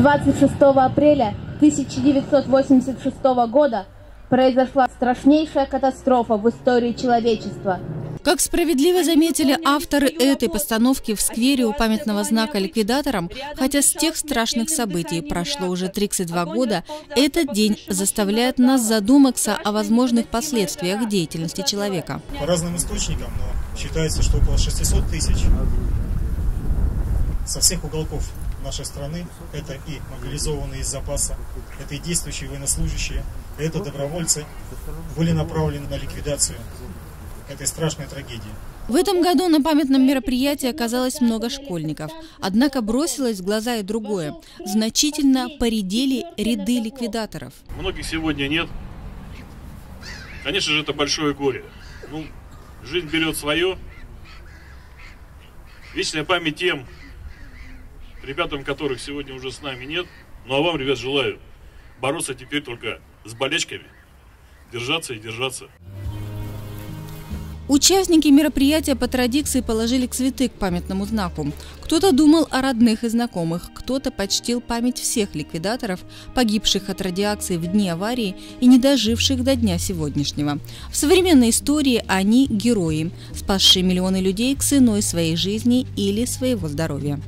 26 апреля 1986 года произошла страшнейшая катастрофа в истории человечества. Как справедливо заметили авторы этой постановки в сквере у памятного знака ликвидаторам, хотя с тех страшных событий прошло уже 32 года, этот день заставляет нас задуматься о возможных последствиях деятельности человека. По разным источникам, но считается, что около 600 тысяч со всех уголков нашей страны. Это и мобилизованные из запаса, это и действующие военнослужащие, это добровольцы были направлены на ликвидацию этой страшной трагедии. В этом году на памятном мероприятии оказалось много школьников. Однако бросилось в глаза и другое. Значительно поредели ряды ликвидаторов. Многих сегодня нет. Конечно же, это большое горе. Ну, жизнь берет свое. Вечная память тем, ребятам, которых сегодня уже с нами нет. Ну а вам, ребят, желаю бороться теперь только с болячками, держаться и держаться. Участники мероприятия по традиции положили цветы к памятному знаку. Кто-то думал о родных и знакомых, кто-то почтил память всех ликвидаторов, погибших от радиации в дни аварии и не доживших до дня сегодняшнего. В современной истории они – герои, спасшие миллионы людей ценой своей жизни или своего здоровья.